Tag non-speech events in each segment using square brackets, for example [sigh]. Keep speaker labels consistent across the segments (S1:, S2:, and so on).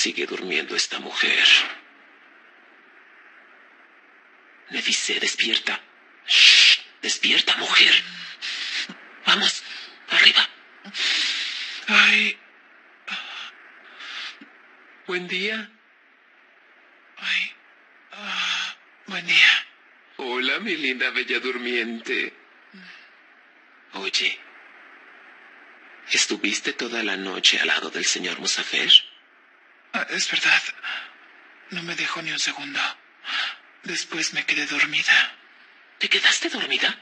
S1: sigue durmiendo esta mujer? Nefise, despierta. Shh, despierta, mujer. Vamos, arriba.
S2: Ay,
S1: Buen día.
S2: ay, ah, buen día.
S1: Hola, mi linda bella durmiente. Oye, ¿estuviste toda la noche al lado del señor Musafer?
S2: Es verdad. No me dejó ni un segundo. Después me quedé dormida.
S1: ¿Te quedaste dormida?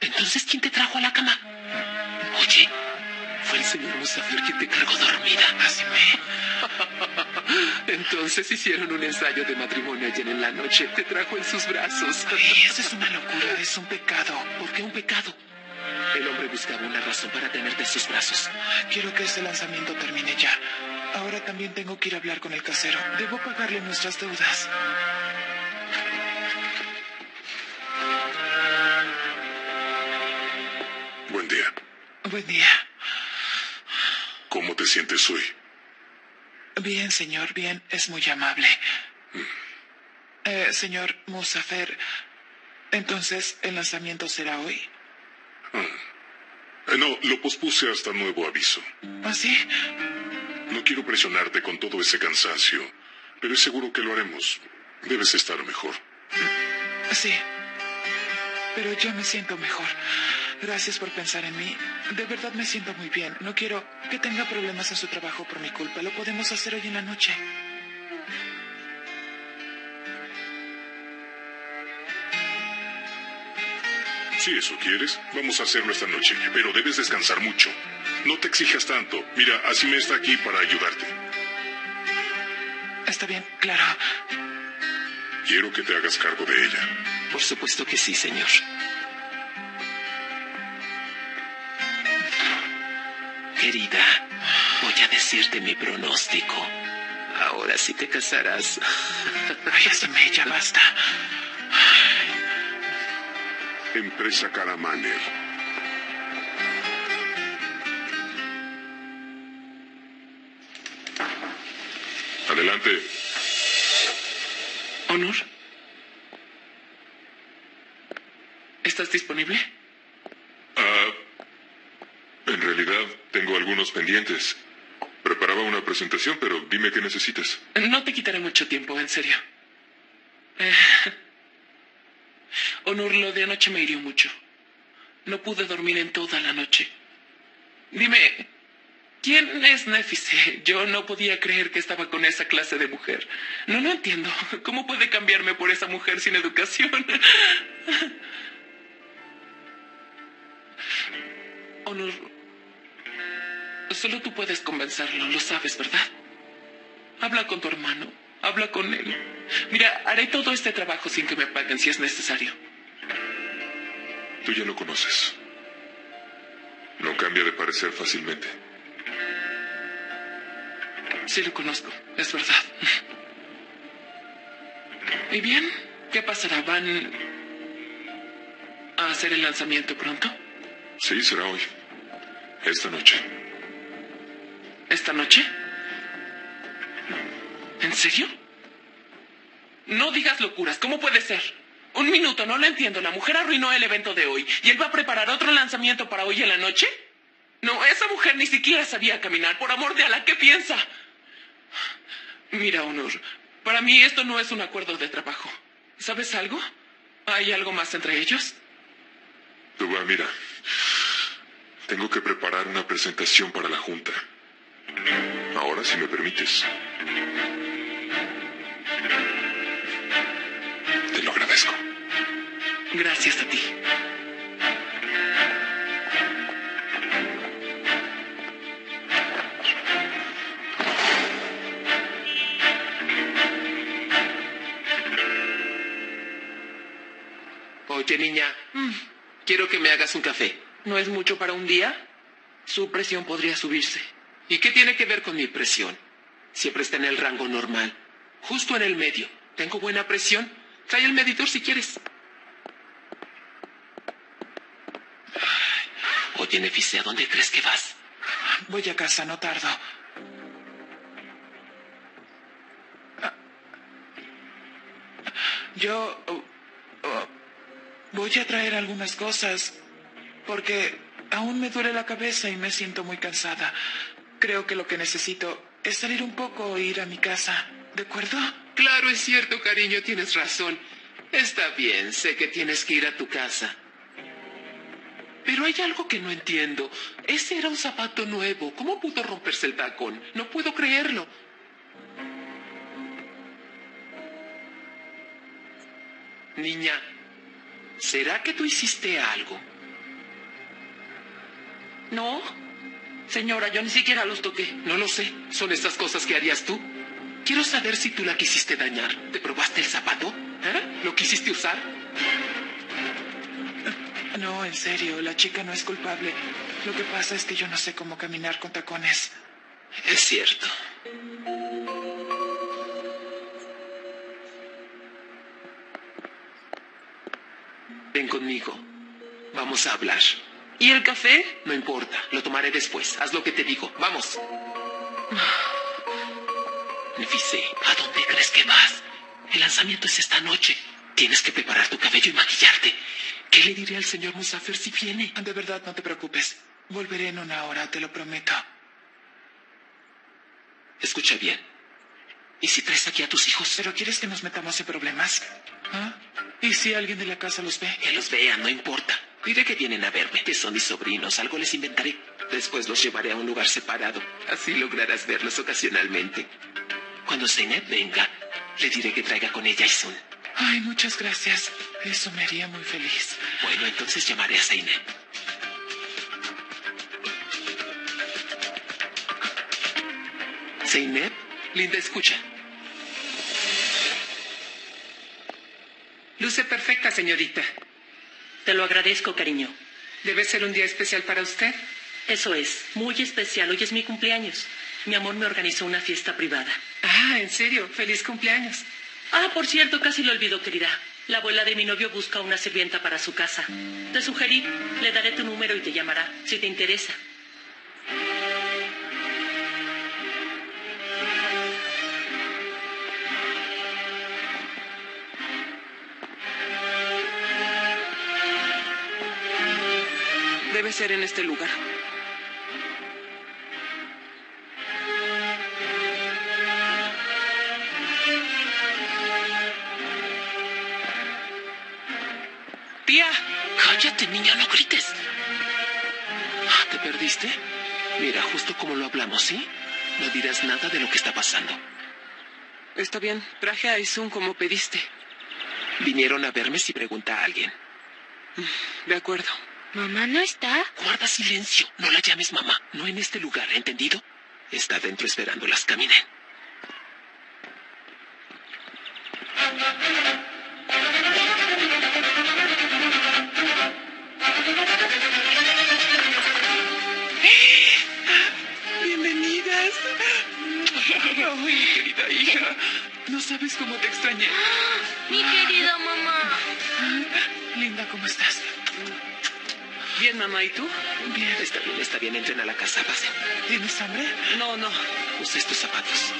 S1: Entonces, ¿quién te trajo a la cama? Oye, fue el señor Musafer quien te cargó dormida.
S2: Así me... [laughs]
S1: Entonces hicieron un ensayo de matrimonio ayer en la noche. Te trajo en sus brazos.
S2: Ay, eso es una locura, es un pecado.
S1: ¿Por qué un pecado? El hombre buscaba una razón para tenerte en sus brazos.
S2: Quiero que ese lanzamiento termine ya. Ahora también tengo que ir a hablar con el casero. Debo pagarle nuestras deudas.
S3: Buen día.
S2: Buen día.
S3: ¿Cómo te sientes hoy?
S2: Bien, señor, bien. Es muy amable. Eh, señor Musafer, entonces el lanzamiento será hoy.
S3: Eh, no, lo pospuse hasta nuevo aviso.
S2: ¿Ah, sí?
S3: No quiero presionarte con todo ese cansancio, pero es seguro que lo haremos. Debes estar mejor.
S2: Sí. Pero yo me siento mejor. Gracias por pensar en mí. De verdad me siento muy bien. No quiero que tenga problemas en su trabajo por mi culpa. Lo podemos hacer hoy en la noche.
S3: Si eso quieres, vamos a hacerlo esta noche, pero debes descansar mucho. No te exijas tanto. Mira, así me está aquí para ayudarte.
S2: Está bien, claro.
S3: Quiero que te hagas cargo de ella.
S1: Por supuesto que sí, señor. Querida, voy a decirte mi pronóstico. Ahora sí te casarás.
S2: Ay, así me ya basta.
S3: Empresa Caramaner. Adelante.
S1: Honor. ¿Estás disponible?
S3: Ah, en realidad tengo algunos pendientes. Preparaba una presentación, pero dime qué necesitas.
S1: No te quitaré mucho tiempo, en serio. Eh, Honor, lo de anoche me hirió mucho. No pude dormir en toda la noche. Dime, ¿quién es Néfice? Yo no podía creer que estaba con esa clase de mujer. No lo entiendo. ¿Cómo puede cambiarme por esa mujer sin educación? Honor, solo tú puedes convencerlo, lo sabes, ¿verdad? Habla con tu hermano, habla con él. Mira, haré todo este trabajo sin que me paguen si es necesario.
S3: Tú ya lo conoces. No cambia de parecer fácilmente.
S1: Sí lo conozco, es verdad. ¿Y bien? ¿Qué pasará? ¿Van a hacer el lanzamiento pronto?
S3: Sí, será hoy. Esta noche.
S1: ¿Esta noche? ¿En serio? No digas locuras, ¿cómo puede ser? Un minuto, no lo entiendo. La mujer arruinó el evento de hoy y él va a preparar otro lanzamiento para hoy en la noche. No, esa mujer ni siquiera sabía caminar. Por amor de Alá, ¿qué piensa? Mira, Honor, para mí esto no es un acuerdo de trabajo. ¿Sabes algo? ¿Hay algo más entre ellos?
S3: Tuba, mira. Tengo que preparar una presentación para la Junta. Ahora, si me permites. Te lo agradezco.
S1: Gracias a ti. Oye, niña, mm. quiero que me hagas un café. ¿No es mucho para un día? Su presión podría subirse. ¿Y qué tiene que ver con mi presión? Siempre está en el rango normal, justo en el medio. Tengo buena presión. Trae el medidor si quieres. Oye, Nefice, ¿a dónde crees que vas?
S2: Voy a casa, no tardo. Ah. Yo... Oh, oh voy a traer algunas cosas porque aún me duele la cabeza y me siento muy cansada. Creo que lo que necesito es salir un poco e ir a mi casa. ¿De acuerdo?
S1: Claro, es cierto, cariño, tienes razón. Está bien, sé que tienes que ir a tu casa. Pero hay algo que no entiendo. Ese era un zapato nuevo. ¿Cómo pudo romperse el tacón? No puedo creerlo. Niña, ¿será que tú hiciste algo?
S4: No, señora, yo ni siquiera los toqué.
S1: No lo sé. ¿Son estas cosas que harías tú? Quiero saber si tú la quisiste dañar. ¿Te probaste el zapato? ¿Eh? ¿Lo quisiste usar?
S2: No, en serio, la chica no es culpable. Lo que pasa es que yo no sé cómo caminar con tacones.
S1: Es cierto. Ven conmigo. Vamos a hablar.
S4: ¿Y el café?
S1: No importa, lo tomaré después. Haz lo que te digo. Vamos. [sighs] Nefise, ¿a dónde crees que vas? El lanzamiento es esta noche. Tienes que preparar tu cabello y maquillarte. ¿Qué le diré al señor Musafer si viene?
S2: De verdad, no te preocupes. Volveré en una hora, te lo prometo.
S1: Escucha bien. ¿Y si traes aquí a tus hijos?
S2: ¿Pero quieres que nos metamos en problemas? ¿Ah? ¿Y si alguien de la casa los ve?
S1: Que los vean, no importa. Diré que vienen a verme, que son mis sobrinos. Algo les inventaré. Después los llevaré a un lugar separado. Así lograrás verlos ocasionalmente. Cuando Zeynep venga, le diré que traiga con ella a Isun.
S2: Ay, muchas gracias. Eso me haría muy feliz.
S1: Bueno, entonces llamaré a Zeynep. Zeynep, Linda, escucha.
S5: Luce perfecta, señorita.
S4: Te lo agradezco, cariño.
S5: ¿Debe ser un día especial para usted?
S4: Eso es, muy especial. Hoy es mi cumpleaños. Mi amor me organizó una fiesta privada.
S5: Ah, en serio, feliz cumpleaños.
S4: Ah, por cierto, casi lo olvido, querida. La abuela de mi novio busca una sirvienta para su casa. Te sugerí, le daré tu número y te llamará, si te interesa.
S5: En este lugar.
S1: Tía, cállate, niña, no grites. Ah, ¿Te perdiste? Mira, justo como lo hablamos, ¿sí? No dirás nada de lo que está pasando.
S5: Está bien, traje a Isun como pediste.
S1: Vinieron a verme si pregunta a alguien.
S5: De acuerdo.
S6: ¿Mamá no está?
S1: Guarda silencio. No la llames mamá. No en este lugar, ¿entendido? Está dentro esperándolas. Caminen.
S6: Mamá,
S5: ¿y tú?
S2: Bien.
S1: Está bien, está bien. Entren a la casa. Pasen.
S2: ¿Tienes hambre?
S5: No, no.
S1: Usa estos zapatos.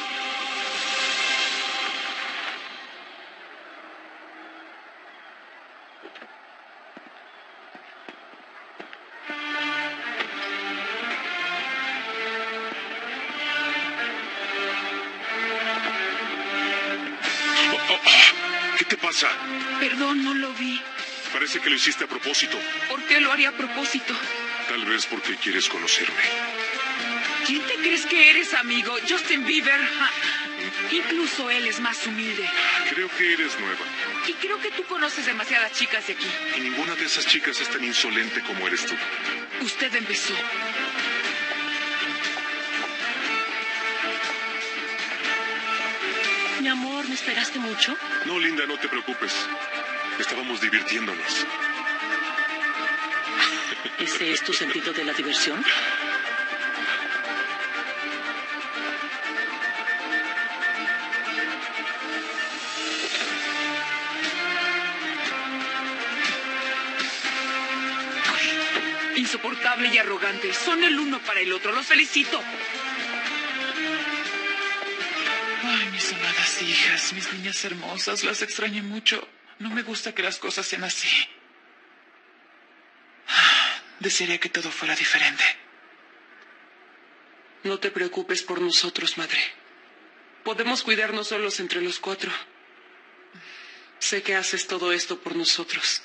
S7: ¿Qué te pasa?
S5: Perdón, no lo vi.
S7: Parece que lo hiciste a propósito.
S5: ¿Por qué lo haría a propósito?
S7: Tal vez porque quieres conocerme.
S5: ¿Quién te crees que eres, amigo? Justin Bieber. Incluso él es más humilde.
S7: Creo que eres nueva.
S5: Y creo que tú conoces demasiadas chicas de aquí.
S7: Y ninguna de esas chicas es tan insolente como eres tú.
S5: Usted empezó.
S4: Mi amor, ¿me esperaste mucho?
S7: No, Linda, no te preocupes. Estábamos divirtiéndonos.
S4: ¿Ese es tu sentido de la diversión?
S5: Insoportable y arrogante. Son el uno para el otro. Los felicito.
S2: Ay, mis amadas hijas, mis niñas hermosas, las extrañé mucho. No me gusta que las cosas sean así. Desearía que todo fuera diferente.
S5: No te preocupes por nosotros, madre. Podemos cuidarnos solos entre los cuatro. Sé que haces todo esto por nosotros.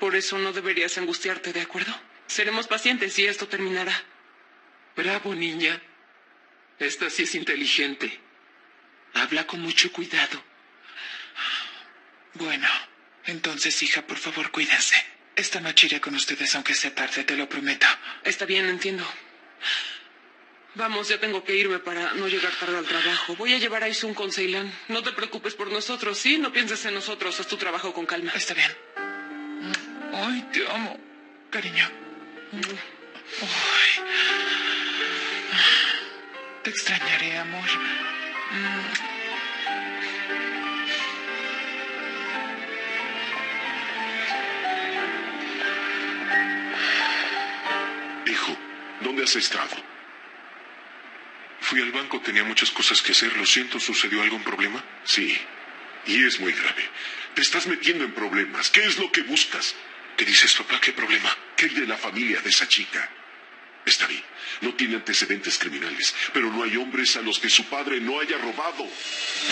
S5: Por eso no deberías angustiarte, ¿de acuerdo? Seremos pacientes y esto terminará. Bravo, niña. Esta sí es inteligente. Habla con mucho cuidado.
S2: Bueno, entonces, hija, por favor, cuídense. Esta noche iré con ustedes aunque sea tarde, te lo prometo.
S5: Está bien, entiendo. Vamos, ya tengo que irme para no llegar tarde al trabajo. Voy a llevar a Isun con Ceylan. No te preocupes por nosotros, ¿sí? No pienses en nosotros. Haz tu trabajo con calma.
S2: Está bien. Ay, te amo, cariño. Ay. Te extrañaré, amor.
S3: ¿Dónde has estado? Fui al banco, tenía muchas cosas que hacer. Lo siento, ¿sucedió algún problema? Sí, y es muy grave. Te estás metiendo en problemas. ¿Qué es lo que buscas? ¿Qué dices, papá? ¿Qué problema? ¿Qué hay de la familia de esa chica? Está bien, no tiene antecedentes criminales, pero no hay hombres a los que su padre no haya robado.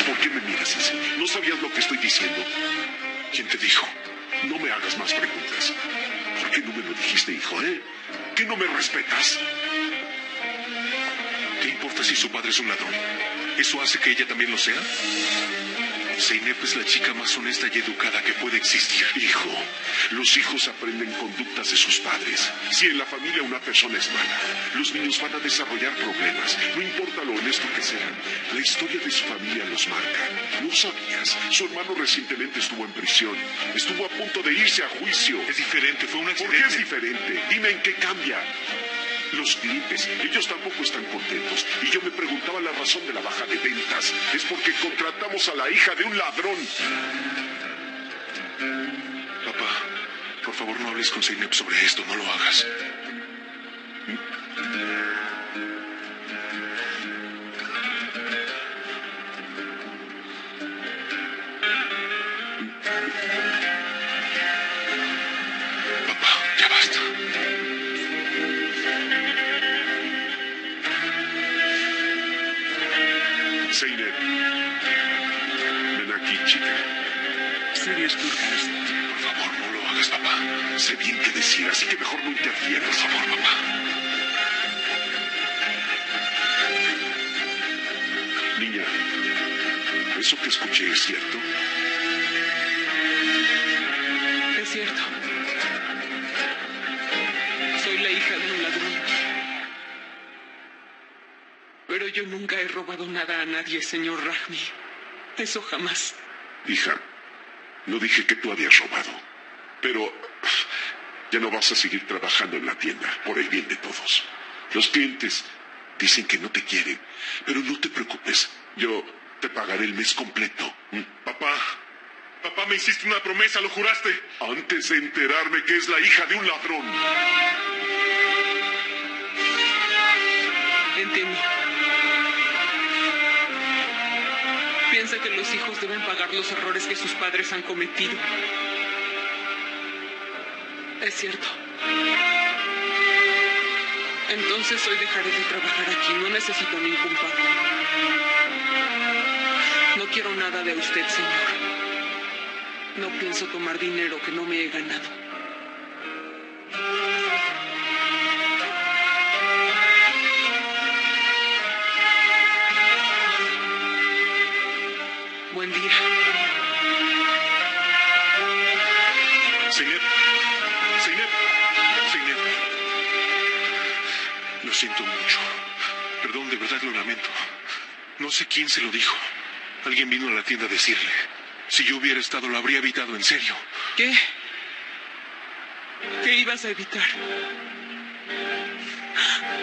S3: ¿Por qué me miras así? ¿No sabías lo que estoy diciendo? ¿Quién te dijo? No me hagas más preguntas. ¿Por qué no me lo dijiste, hijo, eh? ¿Qué no me respetas? ¿Qué importa si su padre es un ladrón? ¿Eso hace que ella también lo sea? Zeynep es la chica más honesta y educada que puede existir. Hijo, los hijos aprenden conductas de sus padres. Si en la familia una persona es mala, los niños van a desarrollar problemas, no importa lo honesto que sean. La historia de su familia los marca. No sabías, su hermano recientemente estuvo en prisión. Estuvo a punto de irse a juicio. Es diferente, fue un accidente. ¿Por qué es diferente? Dime en qué cambia. Los clientes, ellos tampoco están contentos. Y yo me preguntaba la razón de la baja de ventas. Es porque contratamos a la hija de un ladrón. Papá, por favor no hables con Zeynep sobre esto, no lo hagas. Por favor, no lo hagas, papá. Sé bien qué decir, así que mejor no interfieras. Por favor, papá. Niña, ¿eso que escuché es cierto?
S5: Es cierto. Soy la hija de un ladrón. Pero yo nunca he robado nada a nadie, señor Ragni. Eso jamás.
S3: Hija, no dije que tú habías robado, pero ya no vas a seguir trabajando en la tienda por el bien de todos. Los clientes dicen que no te quieren, pero no te preocupes, yo te pagaré el mes completo. ¿Mm? Papá, papá, me hiciste una promesa, lo juraste. Antes de enterarme que es la hija de un ladrón.
S5: Entiendo. Piensa que los hijos deben pagar los errores que sus padres han cometido. Es cierto. Entonces hoy dejaré de trabajar aquí. No necesito ningún pago. No quiero nada de usted, señor. No pienso tomar dinero que no me he ganado.
S3: Siento mucho. Perdón, de verdad lo lamento. No sé quién se lo dijo. Alguien vino a la tienda a decirle. Si yo hubiera estado, lo habría evitado en serio.
S5: ¿Qué? ¿Qué ibas a evitar?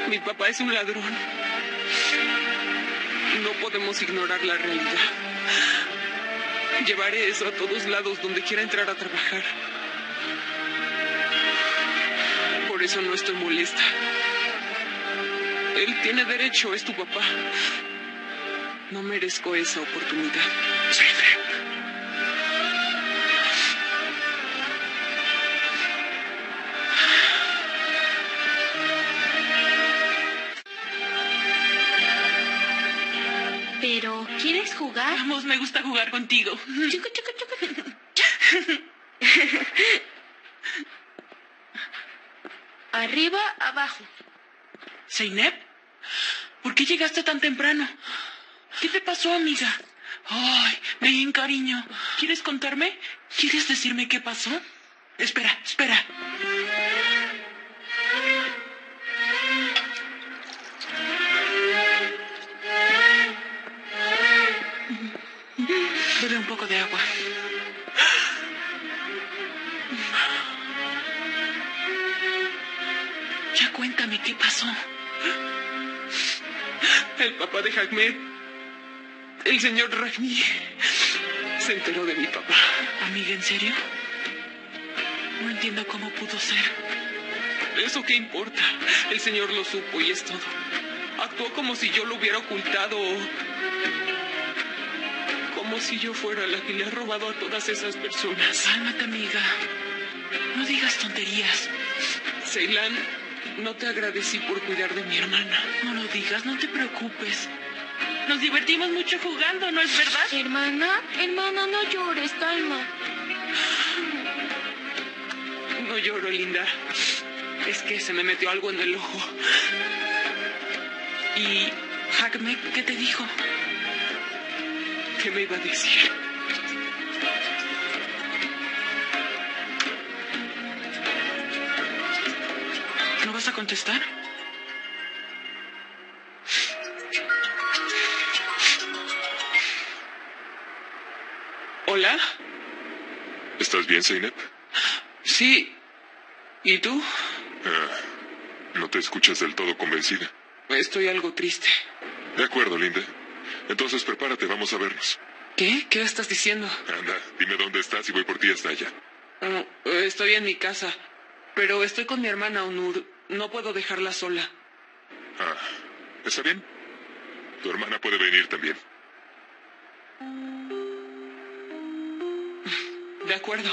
S5: Mi papá es un ladrón. No podemos ignorar la realidad. Llevaré eso a todos lados donde quiera entrar a trabajar. Por eso no estoy molesta. Él tiene derecho, es tu papá. No merezco esa oportunidad.
S3: Silvia.
S6: Pero, ¿quieres jugar?
S2: Vamos, me gusta jugar contigo.
S6: Chucu, chucu, chucu. [laughs] Arriba, abajo.
S2: ¿Seinep? Qué llegaste tan temprano? ¿Qué te pasó, amiga? Ay, ven, cariño. ¿Quieres contarme? ¿Quieres decirme qué pasó? Espera, espera. Bebe un poco de agua. Ya cuéntame qué pasó.
S5: El papá de Ahmed, el señor Ragni, se enteró de mi papá.
S2: Amiga, ¿en serio? No entiendo cómo pudo ser.
S5: ¿Eso qué importa? El señor lo supo y es todo. Actuó como si yo lo hubiera ocultado. Como si yo fuera la que le ha robado a todas esas personas.
S2: Cálmate, amiga. No digas tonterías.
S5: Ceylan, no te agradecí por cuidar de mi hermana.
S2: No lo digas, no te preocupes. Nos divertimos mucho jugando, ¿no es verdad?
S6: Hermana, hermana, no llores, calma.
S5: No lloro, linda. Es que se me metió algo en el ojo.
S2: ¿Y Ahmed qué te dijo?
S5: ¿Qué me iba a decir?
S2: Vas a contestar?
S5: ¿Hola?
S8: ¿Estás bien, Zeynep?
S5: Sí. ¿Y tú?
S8: Ah, no te escuchas del todo convencida.
S5: Estoy algo triste.
S8: De acuerdo, Linda. Entonces prepárate, vamos a vernos.
S5: ¿Qué? ¿Qué estás diciendo?
S8: Anda, dime dónde estás y voy por ti hasta allá.
S5: Ah, estoy en mi casa, pero estoy con mi hermana Onur. No puedo dejarla sola.
S8: Ah, ¿está bien? Tu hermana puede venir también.
S5: De acuerdo.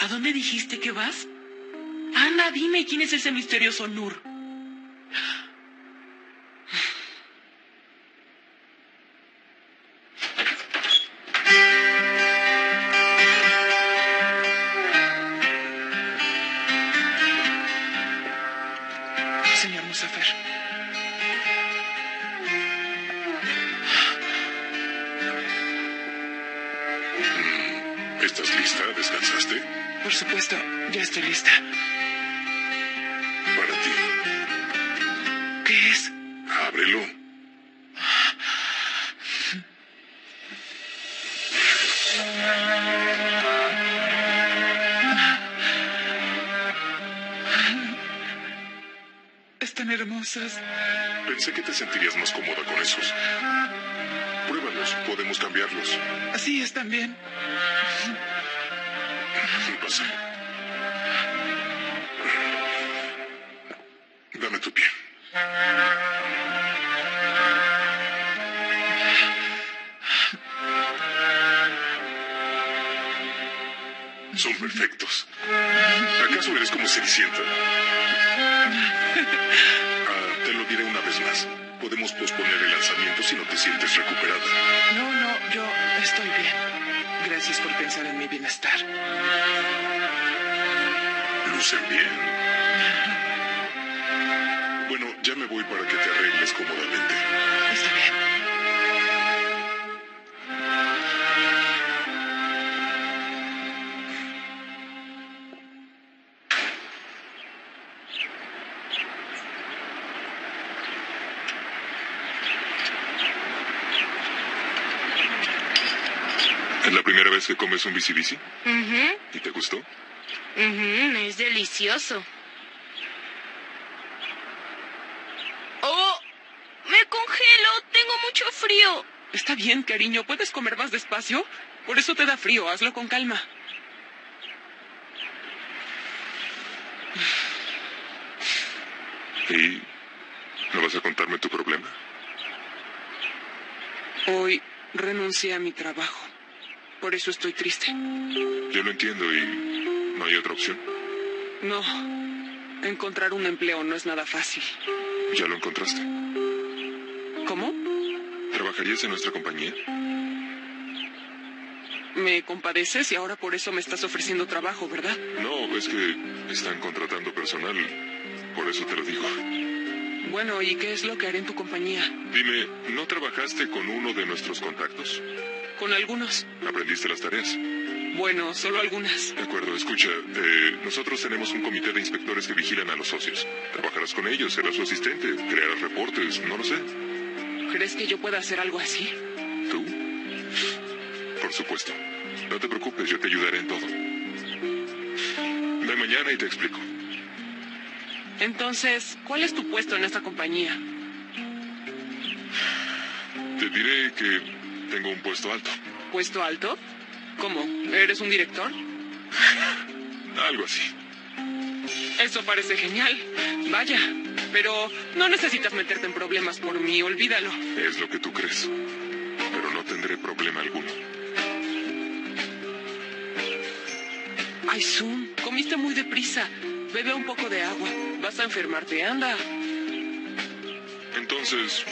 S2: ¿A dónde dijiste que vas? Ana, dime quién es ese misterioso Nur.
S9: Estoy lista.
S8: Para ti.
S9: ¿Qué es?
S8: Ábrelo.
S9: Están hermosas.
S8: Pensé que te sentirías más cómoda con esos. Pruébalos, podemos cambiarlos.
S9: Sí, están bien.
S8: Cenicienta? Ah, te lo diré una vez más. Podemos posponer el lanzamiento si no te sientes recuperada.
S9: No, no, yo estoy bien. Gracias por pensar en mi bienestar.
S8: Lucen bien. Bueno, ya me voy para que te arregles cómodamente.
S9: Está bien.
S8: Primera vez que comes un bici bici? ¿Y te gustó?
S6: ujú, es delicioso. ¡Oh! ¡Me congelo! ¡Tengo mucho frío!
S5: Está bien, cariño. ¿Puedes comer más despacio? Por eso te da frío. Hazlo con calma.
S8: ¿Y no vas a contarme tu problema?
S5: Hoy renuncié a mi trabajo. Por eso estoy triste.
S8: Yo lo entiendo y no hay otra opción.
S5: No. Encontrar un empleo no es nada fácil.
S8: ¿Ya lo encontraste?
S5: ¿Cómo?
S8: ¿Trabajarías en nuestra compañía?
S5: Me compadeces y ahora por eso me estás ofreciendo trabajo, ¿verdad?
S8: No, es que están contratando personal. Por eso te lo digo.
S5: Bueno, ¿y qué es lo que haré en tu compañía?
S8: Dime, ¿no trabajaste con uno de nuestros contactos?
S5: Con algunos.
S8: ¿Aprendiste las tareas?
S5: Bueno, solo algunas.
S8: De acuerdo, escucha, eh, nosotros tenemos un comité de inspectores que vigilan a los socios. Trabajarás con ellos, serás su asistente, crearás reportes, no lo sé.
S5: ¿Crees que yo pueda hacer algo así?
S8: ¿Tú? Por supuesto. No te preocupes, yo te ayudaré en todo. Ve mañana y te explico.
S5: Entonces, ¿cuál es tu puesto en esta compañía?
S8: Te diré que tengo un puesto alto.
S5: ¿Puesto alto? ¿Cómo? ¿Eres un director? [laughs]
S8: Algo así.
S5: Eso parece genial. Vaya. Pero no necesitas meterte en problemas por mí, olvídalo.
S8: Es lo que tú crees. Pero no tendré problema alguno.
S5: Ay, Sun, comiste muy deprisa. Bebe un poco de agua. Vas a enfermarte, anda.
S8: Entonces,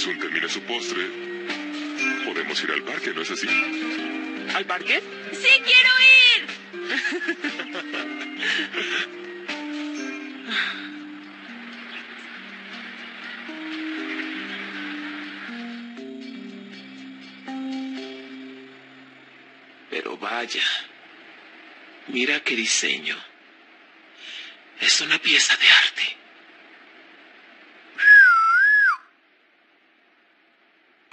S8: Aisun termine su postre, podemos ir al parque, ¿no es así?
S5: ¿Al parque?
S6: ¡Sí quiero ir!
S1: Pero vaya, mira qué diseño. Es una pieza de arte.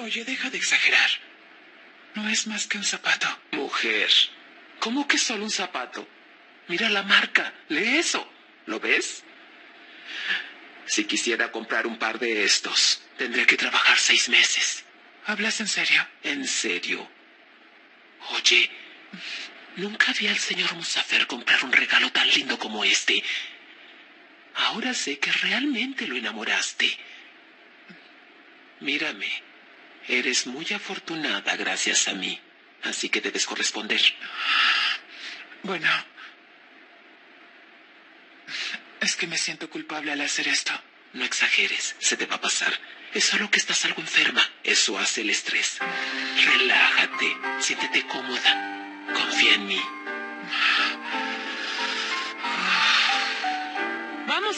S2: Oye, deja de exagerar. No es más que un zapato.
S1: Mujer, ¿cómo que solo un zapato? Mira la marca, lee eso. ¿Lo ves? Si quisiera comprar un par de estos, tendría que trabajar seis meses.
S2: ¿Hablas en serio?
S1: En serio. Oye, nunca vi al señor Musafer comprar un regalo tan lindo como este. Ahora sé que realmente lo enamoraste. Mírame, eres muy afortunada gracias a mí, así que debes corresponder.
S2: Bueno. Es que me siento culpable al hacer esto.
S1: No exageres, se te va a pasar. Es solo que estás algo enferma. Eso hace el estrés. Relájate, siéntete cómoda. Confía en mí.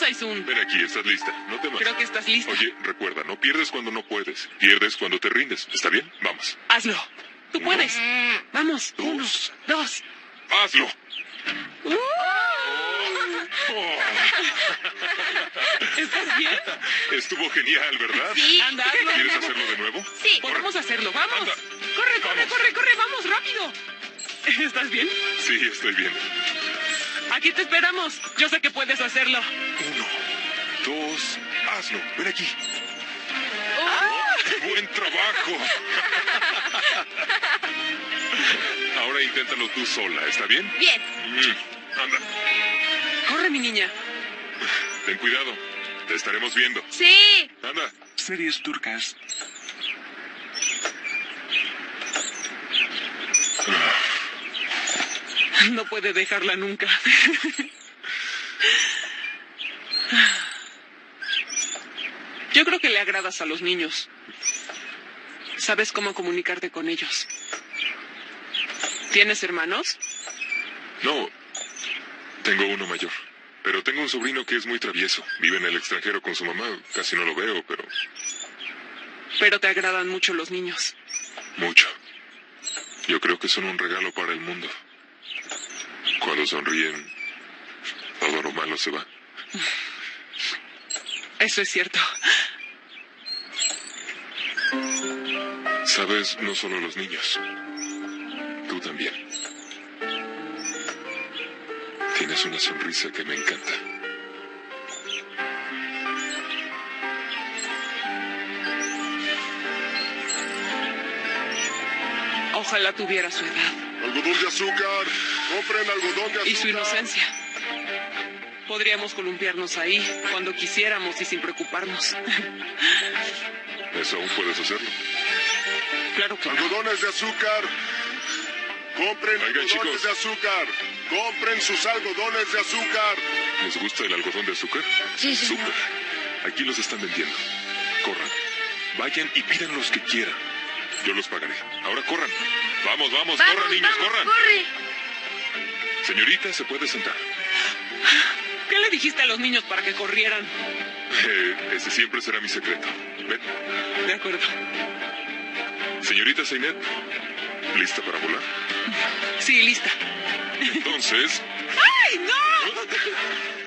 S5: Vamos.
S8: Ven aquí, estás lista. No temas.
S5: Creo que estás lista.
S8: Oye, recuerda, no pierdes cuando no puedes. Pierdes cuando te rindes. ¿Está bien? Vamos.
S5: Hazlo. Tú puedes. Vamos.
S8: Dos.
S5: Uno, dos.
S8: ¡Hazlo!
S5: ¡Uh!
S8: Oh,
S5: ¿Estás bien?
S8: estuvo genial, ¿verdad?
S6: Sí.
S5: Anda, hazlo.
S8: ¿Quieres hacerlo de nuevo?
S6: Sí.
S5: Podemos hacerlo. Vamos.
S8: Anda.
S5: Corre, corre,
S8: Vamos.
S5: corre, corre. Vamos, rápido. ¿Estás bien?
S8: Sí, estoy bien.
S5: Aquí te esperamos. Yo sé que puedes hacerlo.
S8: Uno, dos, hazlo. Ven aquí.
S5: ¡Ah!
S8: Buen trabajo. Ahora inténtalo tú sola, ¿está bien?
S6: Bien.
S8: Mm, Anda,
S5: Corre, mi niña.
S8: ten cuidado. Te estaremos viendo.
S6: Sí.
S8: Anda.
S2: Series turcas.
S5: No puede dejarla nunca. Yo creo que le agradas a los niños. Sabes cómo comunicarte con ellos. ¿Tienes hermanos?
S8: No, tengo uno mayor. Pero tengo un sobrino que es muy travieso. Vive en el extranjero con su mamá. Casi no lo veo, pero
S5: Pero te agradan mucho los niños.
S8: mucho. Yo creo que son un regalo para el mundo. Cuando sonríen, todo lo malo se va.
S5: Eso es cierto.
S8: Sabes, no solo los niños. Tú también. Tienes una sonrisa que me encanta.
S5: Ojalá tuviera su edad
S8: Algodón de azúcar. Compren algodón de
S5: y su inocencia. Podríamos columpiarnos ahí cuando quisiéramos y sin preocuparnos.
S8: Eso aún puedes hacerlo.
S5: Claro que no.
S8: Algodones de azúcar.
S3: Compren
S8: Oigan,
S3: algodones
S8: chicos.
S3: de azúcar. Compren sus algodones de azúcar.
S8: ¿Les gusta el algodón de azúcar?
S6: Sí, señor.
S8: Súper. Aquí los están vendiendo. Corran. Vayan y pidan los que quieran. Yo los pagaré. Ahora corran. Vamos, vamos,
S6: Vamos,
S8: corran, niños,
S6: vamos,
S8: corran.
S6: corre.
S8: Señorita, se puede sentar.
S5: ¿Qué le dijiste a los niños para que corrieran?
S8: Eh, ese siempre será mi secreto. Ven.
S5: De acuerdo.
S8: Señorita Zeinet, ¿lista para volar?
S5: Sí, lista.
S8: Entonces,
S5: ¡Ay, no!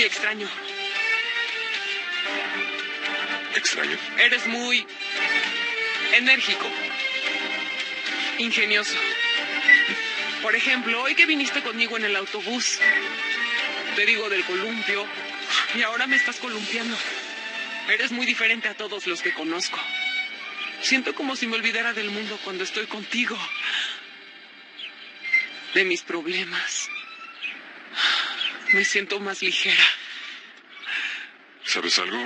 S5: Muy extraño.
S8: extraño.
S5: Eres muy enérgico, ingenioso. Por ejemplo, hoy que viniste conmigo en el autobús, te digo del columpio, y ahora me estás columpiando. Eres muy diferente a todos los que conozco. Siento como si me olvidara del mundo cuando estoy contigo, de mis problemas. Me siento más ligera.
S8: ¿Sabes algo?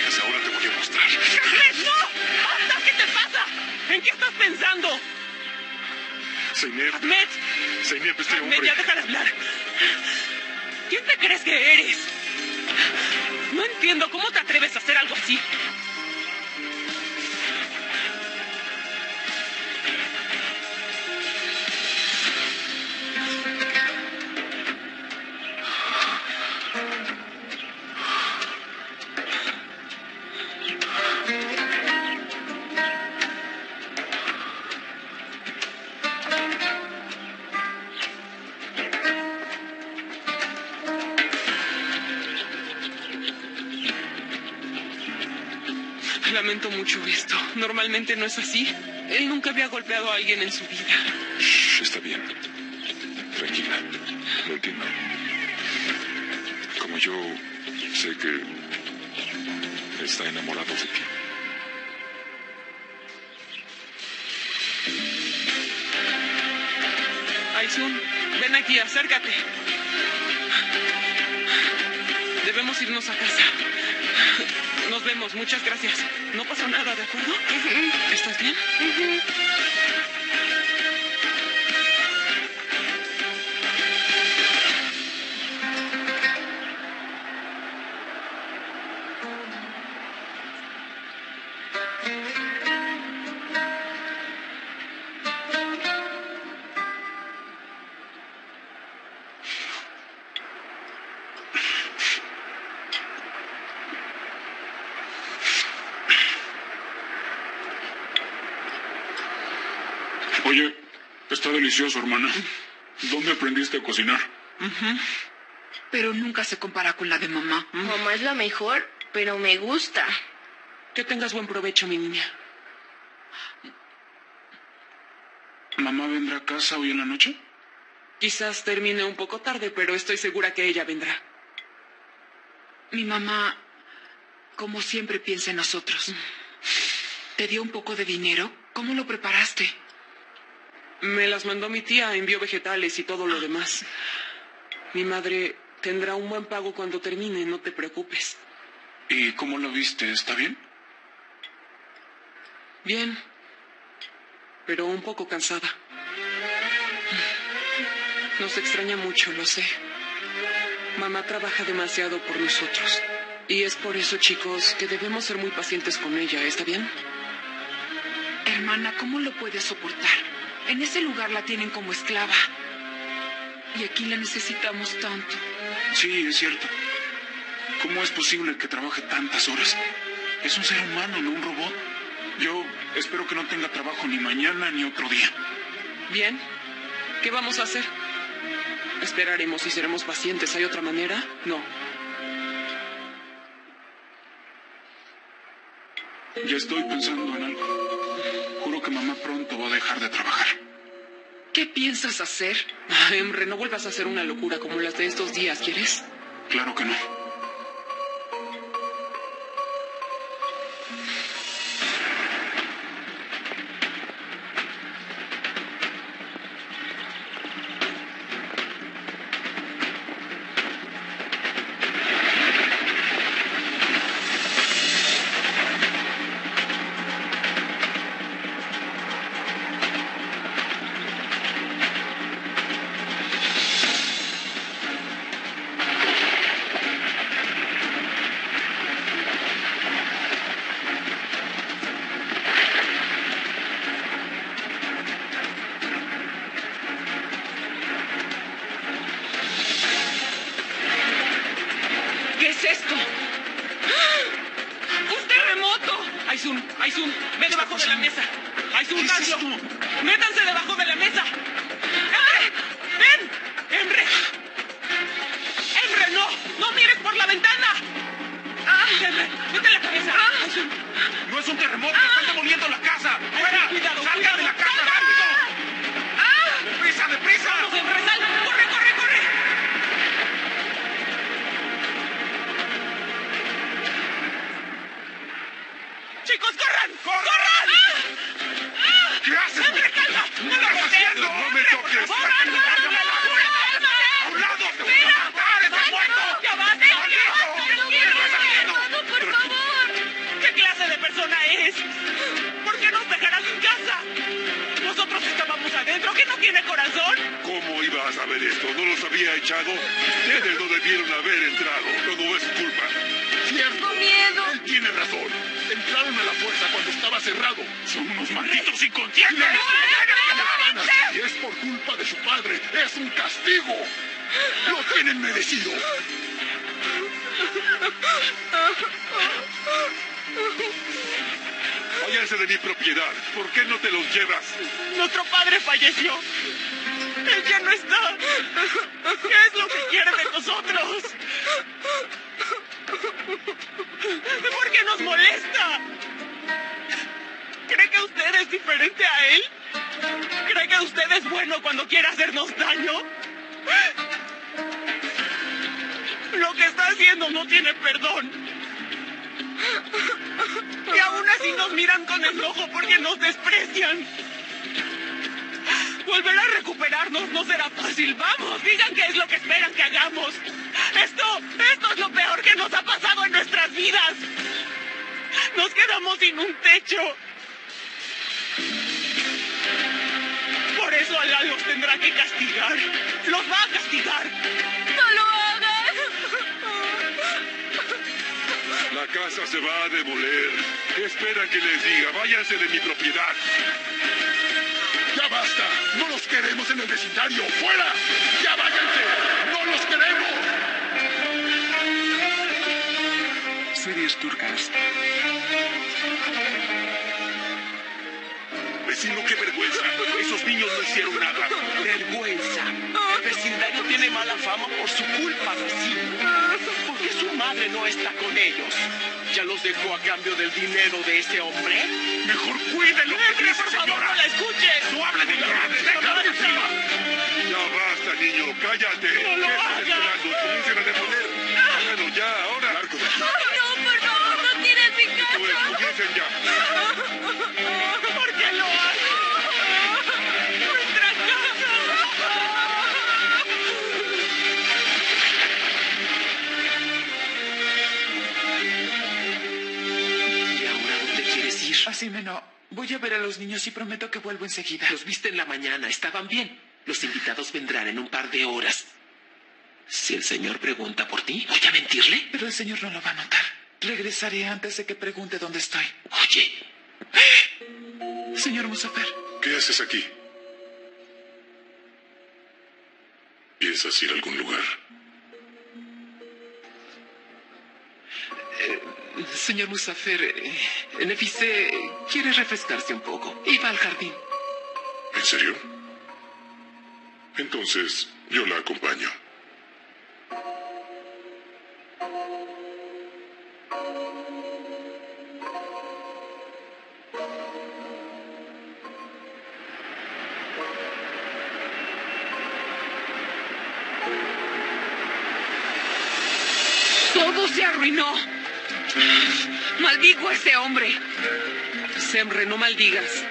S3: Alejas ahora te voy a mostrar.
S5: Ahmed, no. ¡Basta! ¿Qué te pasa? ¿En qué estás pensando?
S3: Zeynep,
S5: Ahmed,
S3: Zeynep, este
S5: Ahmed,
S3: hombre.
S5: ya deja de hablar. ¿Quién te crees que eres? No entiendo cómo te atreves a hacer algo así. Lamento mucho esto. Normalmente no es así. Él nunca había golpeado a alguien en su vida.
S8: Shh, está bien. Tranquila. Lo entiendo. Como yo sé que está enamorado de ti.
S5: Aisun, ven aquí, acércate. Debemos irnos a casa. Nos vemos, muchas gracias. No pasó nada, ¿de acuerdo? ¿Estás bien?
S10: Está delicioso, hermana. ¿Dónde aprendiste a cocinar?
S2: Pero nunca se compara con la de mamá.
S6: Mamá es la mejor, pero me gusta.
S5: Que tengas buen provecho, mi niña.
S10: ¿Mamá vendrá a casa hoy en la noche?
S5: Quizás termine un poco tarde, pero estoy segura que ella vendrá.
S2: Mi mamá, como siempre, piensa en nosotros. ¿Te dio un poco de dinero? ¿Cómo lo preparaste?
S5: Me las mandó mi tía, envió vegetales y todo lo demás. Mi madre tendrá un buen pago cuando termine, no te preocupes.
S10: ¿Y cómo lo viste? ¿Está bien?
S5: Bien, pero un poco cansada. Nos extraña mucho, lo sé. Mamá trabaja demasiado por nosotros. Y es por eso, chicos, que debemos ser muy pacientes con ella, ¿está bien?
S2: Hermana, ¿cómo lo puedes soportar? En ese lugar la tienen como esclava. Y aquí la necesitamos tanto.
S10: Sí, es cierto. ¿Cómo es posible que trabaje tantas horas? Es un ser humano, no un robot. Yo espero que no tenga trabajo ni mañana ni otro día.
S5: Bien. ¿Qué vamos a hacer? Esperaremos y seremos pacientes. ¿Hay otra manera? No.
S10: Ya estoy pensando en algo. Juro que mamá pronto va a dejar de trabajar.
S2: ¿Qué piensas hacer?
S5: Emre, no vuelvas a hacer una locura como las de estos días, ¿quieres?
S10: Claro que no.
S5: ¡Ah! ¡Emre, mete la cabeza!
S11: ¡No es un terremoto! ¡Están demoliendo la casa!
S5: Sin casa? Nosotros estábamos adentro, ¿que no tiene corazón?
S11: ¿Cómo iba a saber esto? ¿No los había echado? Ustedes no debieron haber entrado. Todo es su culpa.
S6: Tengo miedo.
S11: Él tiene razón. Entraron a la fuerza cuando estaba cerrado. Son unos malditos inconscientes. Y es por culpa de su padre. Es un castigo. Lo tienen merecido. [laughs] De mi propiedad. ¿Por qué no te los llevas?
S5: Nuestro padre falleció. Él ya no está. ¿Qué es lo que quiere de nosotros? ¿Por qué nos molesta? ¿Cree que usted es diferente a él? ¿Cree que usted es bueno cuando quiere hacernos daño? Lo que está haciendo no tiene perdón. Y aún así nos miran con enojo porque nos desprecian. Volver a recuperarnos no será fácil. Vamos, digan qué es lo que esperan que hagamos. Esto, esto es lo peor que nos ha pasado en nuestras vidas. Nos quedamos sin un techo. Por eso Alá los tendrá que castigar. Los va a castigar.
S6: ¡No
S11: casa se va a demoler. ¿Qué esperan que les diga? Váyanse de mi propiedad. ¡Ya basta! ¡No los queremos en el vecindario! ¡Fuera! ¡Ya váyanse! ¡No los queremos!
S10: Series turcas.
S11: Vecino, qué vergüenza. Esos niños
S5: no hicieron nada. Vergüenza. El vecindario tiene mala fama por su culpa, vecino. ¿Por qué su madre no está con ellos? ¿Ya los dejó a cambio del dinero de ese hombre?
S11: Mejor cuide lo que dice,
S5: por favor,
S11: señora.
S5: no la escuche!
S11: No hable de mi madre, déjala encima. Ya basta, niño, cállate.
S5: No lo
S11: ¿Qué
S5: haga.
S11: esperando? A deponer. Ya, ahora. Largo de aquí.
S6: No, por favor, no tires mi casa.
S11: comiencen ya.
S5: ¿Por qué lo
S1: no. Voy a ver a los niños y prometo que vuelvo enseguida.
S5: Los viste en la mañana, estaban bien. Los invitados vendrán en un par de horas. Si el señor pregunta por ti, ¿voy a mentirle?
S1: Pero el señor no lo va a notar. Regresaré antes de que pregunte dónde estoy.
S5: Oye,
S1: Señor Musafer,
S11: ¿Qué haces aquí? ¿Piensas ir a algún lugar?
S5: Señor Musafer, eh, Nefise quiere refrescarse un poco. Y va al jardín.
S11: ¿En serio? Entonces, yo la acompaño.
S2: Todo se arruinó. Maldigo a ese hombre.
S5: Semre, no maldigas.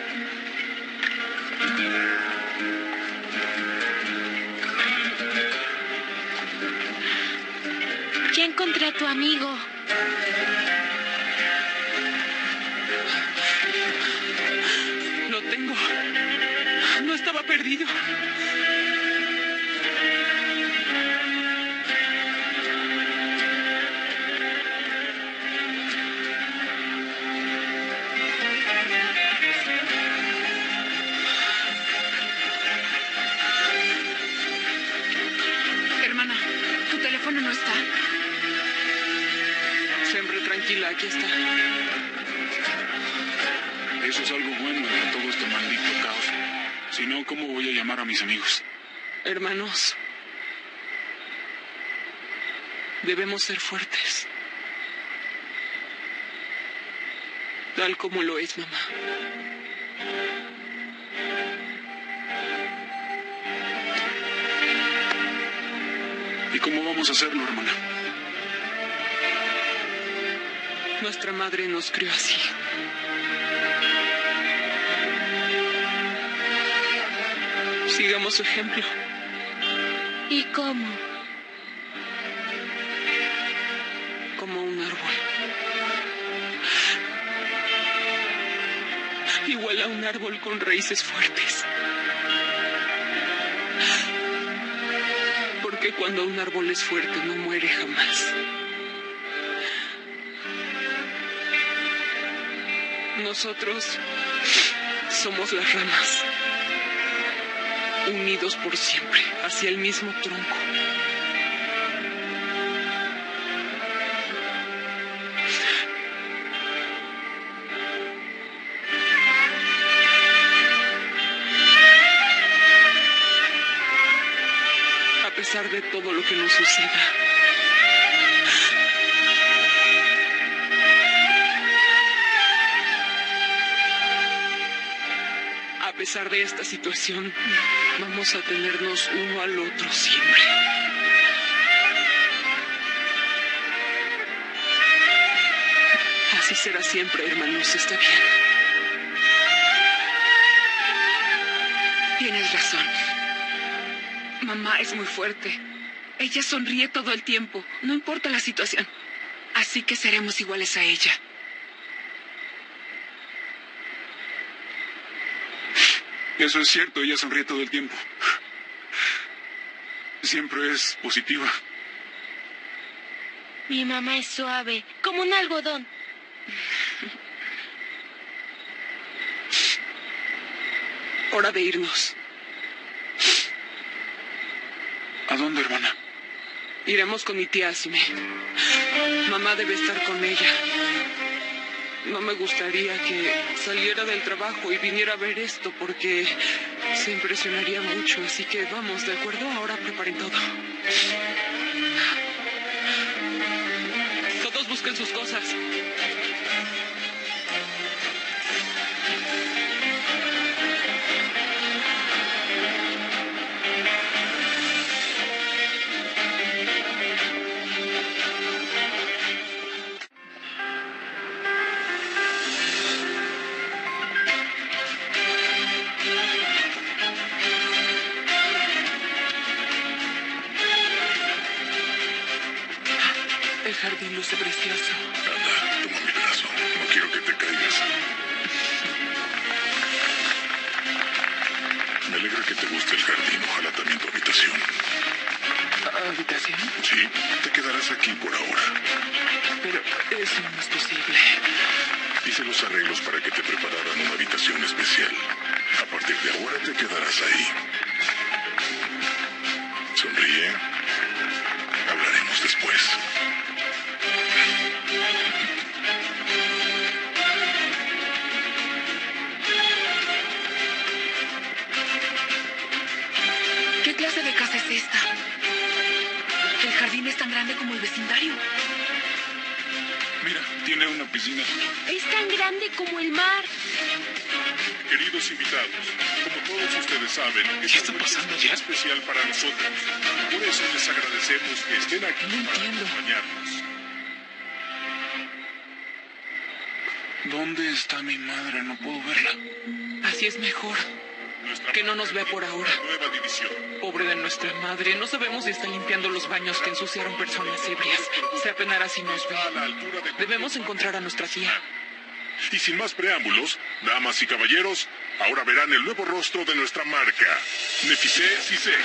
S6: Ya encontré a tu amigo.
S5: Lo tengo. No estaba perdido. Aquí está.
S10: Eso es algo bueno de todo este maldito caos. Si no, ¿cómo voy a llamar a mis amigos?
S5: Hermanos, debemos ser fuertes. Tal como lo es mamá.
S10: ¿Y cómo vamos a hacerlo, hermana?
S5: Nuestra madre nos crió así. Sigamos su ejemplo.
S6: ¿Y cómo?
S5: como un árbol. Igual a un árbol con raíces fuertes. Porque cuando un árbol es fuerte no muere jamás. Nosotros somos las ramas, unidos por siempre hacia el mismo tronco. a pesar de todo lo que nos suceda. Pesar de esta situación, vamos a tenernos uno al otro siempre. Así será siempre, hermanos, está bien.
S2: Tienes razón. Mamá es muy fuerte. Ella sonríe todo el tiempo, no importa la situación. Así que seremos iguales a ella.
S10: Eso es cierto, ella sonríe todo el tiempo. Siempre es positiva.
S6: Mi mamá es suave, como un algodón.
S5: Hora de irnos.
S10: ¿A dónde, hermana?
S5: Iremos con mi tía Asime. Mamá debe estar con ella. No me gustaría que saliera del trabajo y viniera a ver esto porque
S2: Se impresionaría mucho, así que vamos, ¿de acuerdo? Ahora preparen todo. Todos busquen sus cosas. Entiendo.
S10: ¿Dónde está mi madre? No puedo verla.
S2: Así es mejor.
S9: Nuestra
S2: Que no nos vea por ahora.
S9: nueva división.
S2: Pobre de nuestra madre. No sabemos si está limpiando los baños que ensuciaron personas ebrias. Se apenará si nos ve. Debemos encontrar a nuestra tía.
S9: Y sin más preámbulos, damas y caballeros, ahora verán el nuevo rostro de nuestra marca, Nefisé Sisek.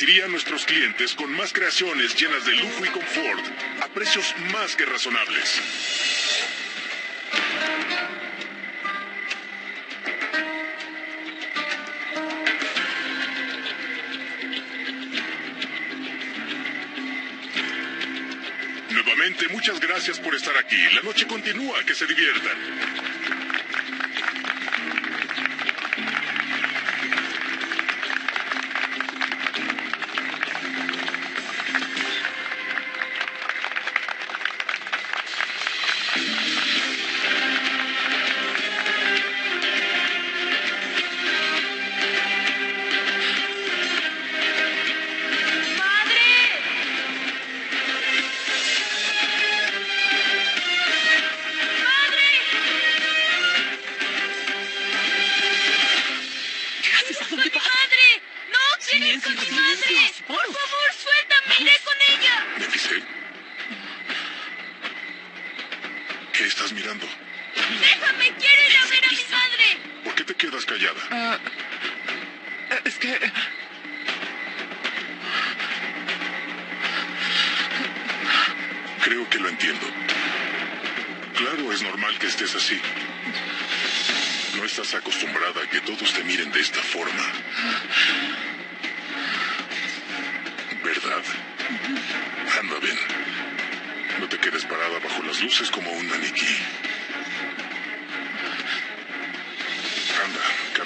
S9: Marca consentiría a nuestros clientes con más creaciones llenas de lujo y confort a precios más que razonables. Nuevamente, muchas gracias por estar aquí. La noche continúa, que se diviertan.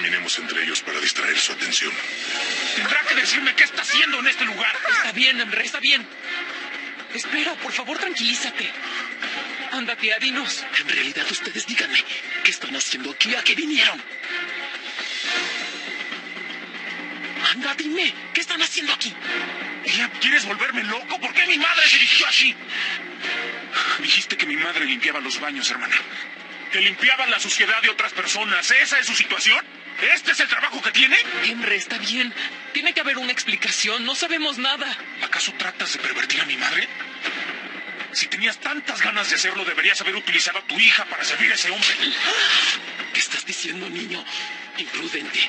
S9: Caminemos entre ellos para distraer su atención.
S10: Tendrá que decirme qué está haciendo en este lugar.
S2: Está bien, Emre, está bien. Espera, por favor, tranquilízate. Anda, tía, dinos.
S1: En realidad, ustedes díganme, ¿qué están haciendo aquí? ¿A qué vinieron? Anda, dime, ¿qué están haciendo aquí?
S10: ¿Quieres volverme loco? ¿Por qué mi madre se vistió así? Dijiste que mi madre limpiaba los baños, hermana. Que limpiaba la suciedad de otras personas. ¿Esa es su situación? ¿Este es el trabajo que tiene?
S5: Henry, está bien. Tiene que haber una explicación. No sabemos nada.
S10: ¿Acaso tratas de pervertir a mi madre? Si tenías tantas ganas de hacerlo, deberías haber utilizado a tu hija para servir a ese hombre.
S1: ¿Qué estás diciendo, niño? Imprudente.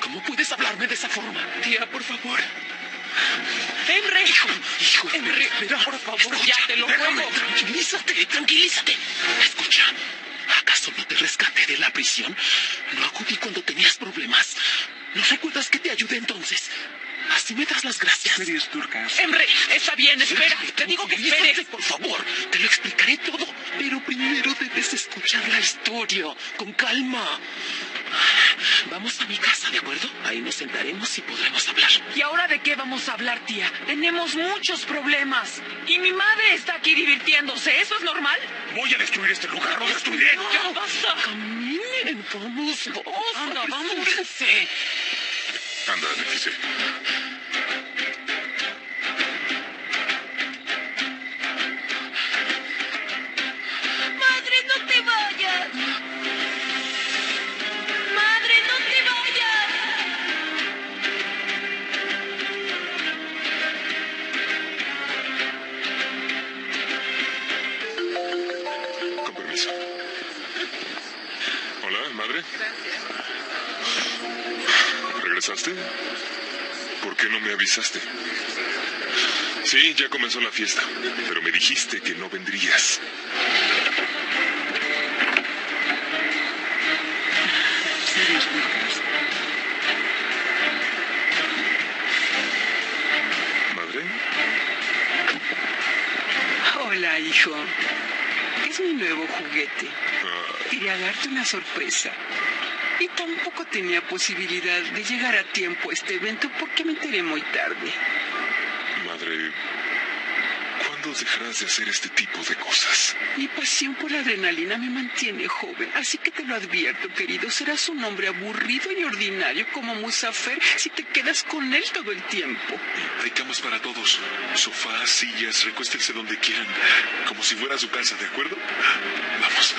S1: ¿Cómo puedes hablarme de esa forma?
S5: Tía, por favor. Henry.
S1: Hijo, hijo,
S5: Henry, por favor,
S1: escucha,
S5: ya te lo ruego.
S1: Tranquilízate, tranquilízate. Escucha, ¿acaso no te rescaté de la prisión? ¿No acudí cuando tenías problemas? ¿No recuerdas que te ayudé entonces? Así me das las gracias.
S10: Series turcas.
S5: Henry, está bien, espera. Te digo que esperes.
S1: por favor. Te lo explicaré todo. Pero primero debes escuchar la historia. Con calma. Vamos a mi casa, ¿de acuerdo? Ahí nos sentaremos y podremos hablar.
S12: ¿Y ahora de qué vamos a hablar, tía? Tenemos muchos problemas. Y mi madre está aquí divirtiéndose. ¿Eso es normal?
S10: Voy a destruir este lugar, lo destruiré.
S5: Ya basta.
S1: Caminen, vamos, vamos.
S5: Anda, vamos.
S1: apresúrense.
S8: Anda, Nefice. ¿Regresaste? ¿Por qué no me avisaste? Sí, ya comenzó la fiesta, pero me dijiste que no vendrías. ¿Madre?
S2: Hola, hijo. Es mi nuevo juguete.
S8: Ah,
S2: Quería darte una sorpresa. Y tampoco tenía posibilidad de llegar a tiempo a este evento porque me enteré muy tarde.
S8: madre, ¿cuándo dejarás de hacer este tipo de cosas?
S2: Mi pasión por la adrenalina me mantiene joven, así que te lo advierto, querido. Serás un hombre aburrido y ordinario como Musafer si te quedas con él todo el tiempo.
S7: Hay camas para todos. Sofás, sillas, recuéstense donde quieran. Como si fuera su casa, ¿de acuerdo? Vamos.